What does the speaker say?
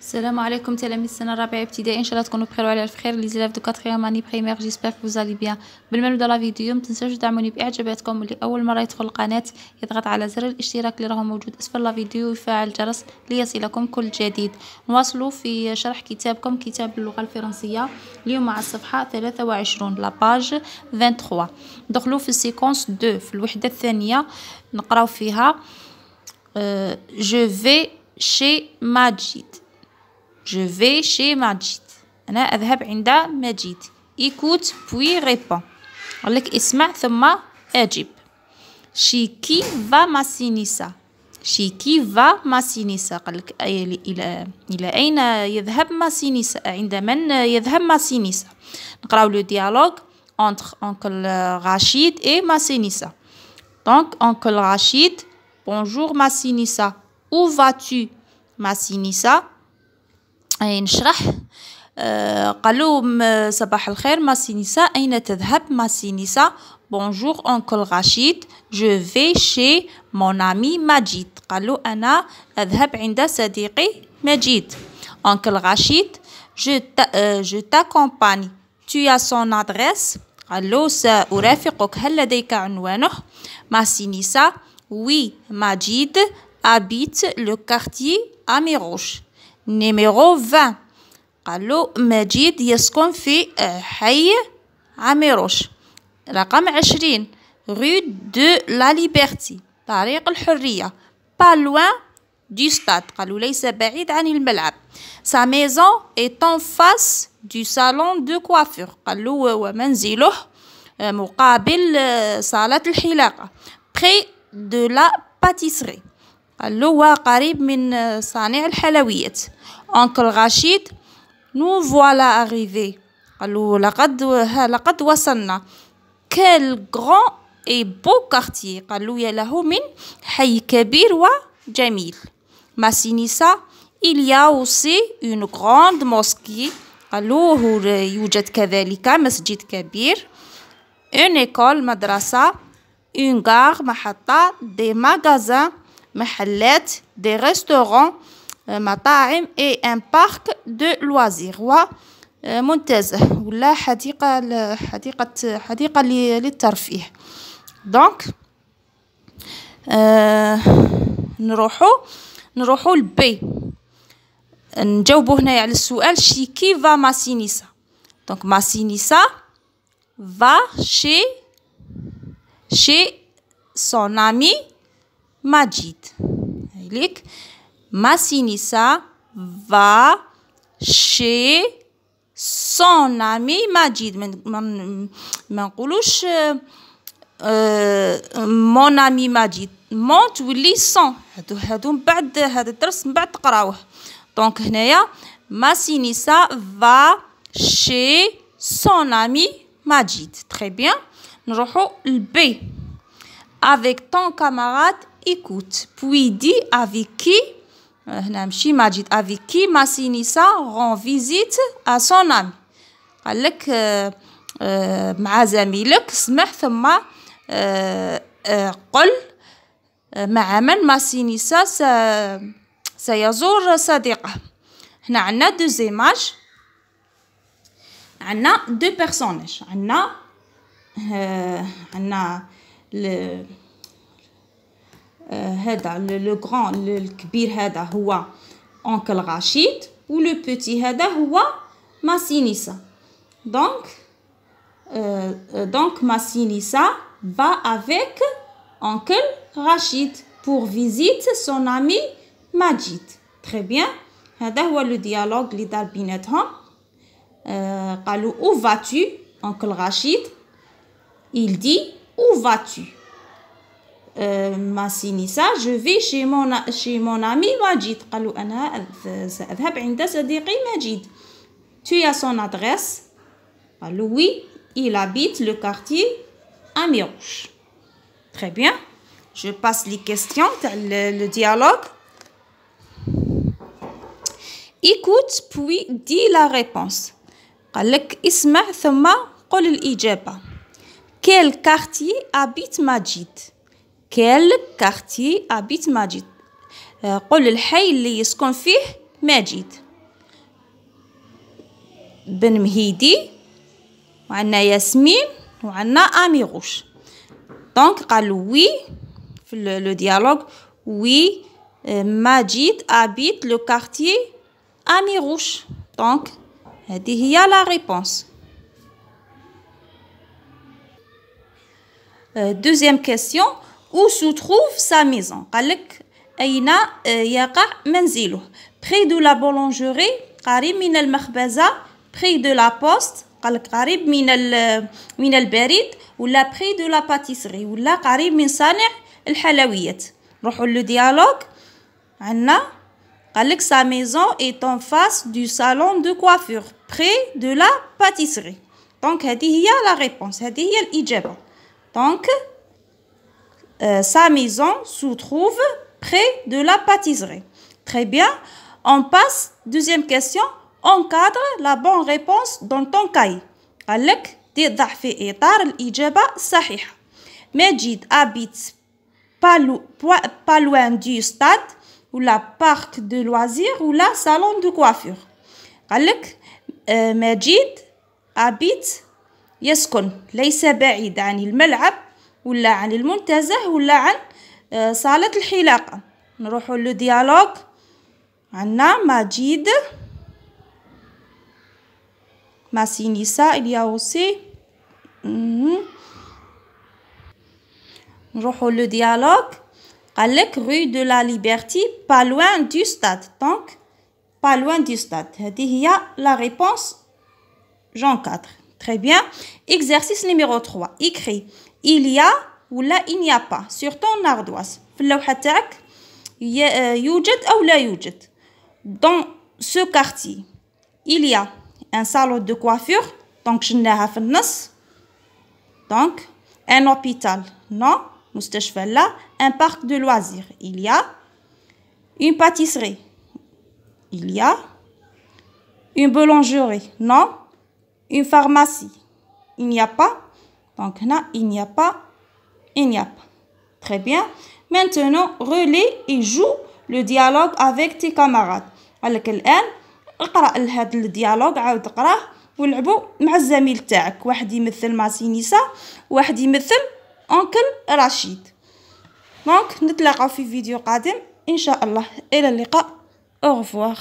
السلام عليكم تلاميذ السنة الرابعة ابتدائي. إن شاء الله تكونوا بخير وعلى الف خير لي زيلاف دو كاتريام اني بريمير جيسبر كو فوزالي بيان قبل ما نبدا لا فيديو متنساوش تدعموني بإعجاباتكم. واللي اول مرة يدخل القناة يضغط على زر الاشتراك اللي راه موجود. أسفل لا فيديو ويفعل الجرس ليصلكم كل جديد. نواصلوا في شرح كتابكم كتاب اللغة الفرنسية. اليوم مع الصفحة 23 لا باج 23 ندخلوا في السيكونس 2 في الوحدة الثانية. نقراو فيها. جو في شي ماجيد Je vais chez Majid. أنا أذهب عند مجيد. Écoute puis réponds. قال لك اسمع ثم أجب. Chez qui va Massinissa? Chez qui va Massinissa? قال لك إلى إلى أين يذهب ماسينيسا؟ عند من يذهب ماسينيسا؟ نقراو لو ديالوج entre oncle Rachid et Massinissa. Donc oncle Rachid, bonjour Massinissa. Où vas-tu Massinissa? نشرح؟ آه قالوا صباح الخير ماسي نساء أين تذهب؟ ماسي نساء بونجور أنكل رشيد جو في شي مون أمي مجيد قالوا أنا أذهب عند صديقي مجيد. أنكل رشيد جو جو تاكومباني tu as son adresse? قالوا سأرافقك. هل لديك عنوانه؟ ماسي نساء وي مجيد habite le quartier Amirouche نيميرو 20 قالوا مجيد يسكن في حي عميروش رقم عشرين rue de la liberté طريق الحرية pas loin du stade قالوا ليس بعيد عن الملعب sa maison est en face du salon de coiffure قالوا ومنزله مقابل صالة الحلاقة près de la pâtisserie قالوا هو قريب من صانع الحلويات. أنكل رشيد نو فوالا أغيفي قالوا لقد لقد وصلنا. كال غران اي بو كارتيي قالوا يا له من حي كبير وجميل ماسينيسا il y a aussi une grande mosquée. قالوا يوجد كذلك مسجد كبير. Une école مدرسة. Une gare محطة. Des magasins. محلات دي ريستورون مطاعم اي ان بارك دو لوازير ومنتزه ولا حديقة حديقة حديقة للترفيه دونك آه نروحو نروحو لبي نجاوبو هنايا على السؤال شي كي فا ماسينيسا دونك ماسينيسا va chez chez son ami Majid. ليك Massinissa va chez son ami Majid ما نقولوش مون امي ماجيد مون تولي سون هادو هادو من بعد هذا الدرس من بعد تقراوه دونك هنايا ماسينيسا فا شي سون امي ماجيد تري بيان نروحو لبي avec ton camarade écoute. Puis dit avec qui avec qui Massinissa rend visite à son ami. قال مع زميلك سمح ثم قل مع من ماسينيسا سيزور صديقه هنا عندنا دو زيماج عندنا دو بيرسوناج عندنا عندنا هذا لو غران الكبير هذا هو اونكل رشيد و لو بوتي هذا هو ماسينيسا دونك دونك ماسينيسا va avec oncle Rachid pour visite son ami Majid. Très bien. هذا هو لو ديالوج اللي دار بيناتهم قالوا où vas-tu oncle Rachid il dit où vas-tu ماسينيسا جو في شي مون شي مون امي ماجيد قالوا انا ساذهب عند صديقي مجيد tu as son adresse قالوا oui il habite le quartier Amirouche très bien je passe les questions تاع le dialogue écoute puis dis la réponse قال لك اسمع ثم قل الإجابة quel quartier habite ماجيد كيل كارتي أبيت ماجد قل الحي اللي يسكن فيه ماجد بن مهيدي وعندنا ياسمين وعندنا آمي غوش. دونك قالوا وي في لو ديالوغ وي ماجيد أبيت لو كارتيي آمي غوش. دونك هذه هي لا ريبونس. دوزيام كيسيون. où se trouve sa maison قالك أين يقع منزله près de la boulangerie قريب من المخبزة près de la poste قالك قريب من من البريد ولا près de la pâtisserie ولا قريب من صانع الحلويات نروحو لو ديالوغ عندنا قالك sa maison est en face du salon de coiffure près de la pâtisserie دونك هذه هي لا ريبونس هذه هي الإجابة دونك euh, sa maison se trouve près de la pâtisserie. Très bien. On passe, deuxième question, encadre la bonne réponse dans ton cahier. قال لك تضع في إطار الإجابة الصحيحة. مجيد habite pas, pas loin du stade ou la parc de loisirs ou la salon de coiffure. قال لك مجيد habite يسكن ليس بعيد عن الملعب ولا عن المنتزه ولا عن صالة الحلاقة. نروحو لو ديالوغ. عنا مجيد ماسينيسا إليا أوسي نروحو لو ديالوغ. قالك rue de la Liberté pas loin du stade. Donc pas loin هذه هي la réponse Jean 4 très bien. Exercice numéro 3 écrit. il y a ولا il n'y a pas sur ton ardoise في اللوحة تاعك يوجد أو لا يوجد dans ce quartier il y a un salon de coiffure donc شلناها في النص donc un hôpital non مستشفى لا un parc de loisirs il y a une pâtisserie il y a une boulangerie non une pharmacie il n'y a pas Donc là, il n'y a pas, il n'y a pas. Très bien. Maintenant, relais et joue le dialogue avec tes camarades. قالك الآن اقرأ هذا الديالوج عاود اقرأه ولعبوا مع الزميل تاعك واحد يمثل ماسينيسا واحد يمثل أنكل رشيد دونك نتلاقاو في فيديو قادم إن شاء الله إلى اللقاء أو revoir